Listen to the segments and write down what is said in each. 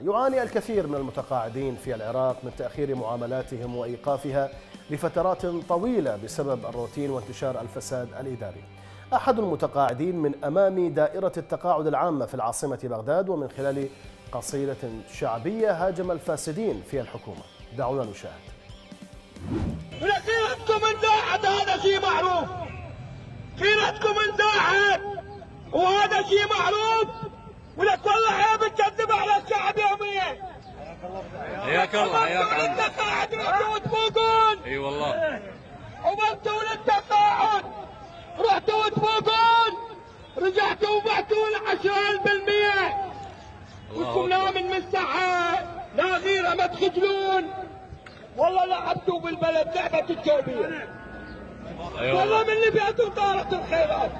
يعاني الكثير من المتقاعدين في العراق من تأخير معاملاتهم وإيقافها لفترات طويلة بسبب الروتين وانتشار الفساد الإداري. أحد المتقاعدين من أمام دائرة التقاعد العامة في العاصمة بغداد ومن خلال قصيدة شعبية هاجم الفاسدين في الحكومة. دعونا نشاهد. خيرتكم انزاحت هذا شيء معروف. خيرتكم انزاحت وهذا شيء معروف. ولك والله عيب تكذب على حياك الله حياك الله. التقاعد رحتوا تفوقون أي والله. وبنتوا للتقاعد رحتوا تفوقون رجعتوا وبعتوا العشرة بالمية. وأنتم لا من مساحة لا غيرة ما تخجلون. والله لعبتوا بالبلد لعبة الجوبية أي والله. من اللي بيدهم طارت الخيرات.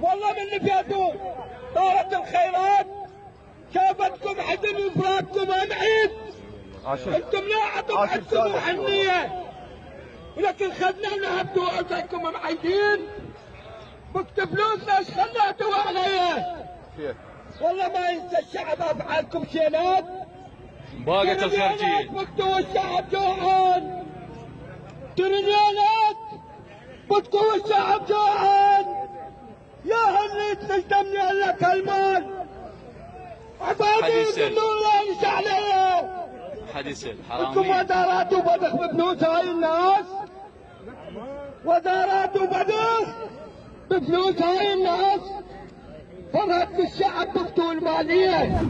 والله من اللي بيدهم طارت الخيرات. شافتكم حزن وفراقكم امعيد أنتم لا حدكم وحنية ولكن خدنا ونهبتوا عزكم معيدين. بكت فلوسنا إيش خليتوا عليا والله ما ينسى الشعب أفعالكم شينات باقت الخارجية. بكتوا الشعب جوعان تريليونات بكتوا الشعب جوعان يا هليت نجدمني لك المال عبادي من الله ينسى عليا حديث أنتم ودارات وبدخ بفلوس هاي الناس؟ ودارات وبدخ بفلوس هاي الناس؟ فرهت الشعب بفتوا الماليه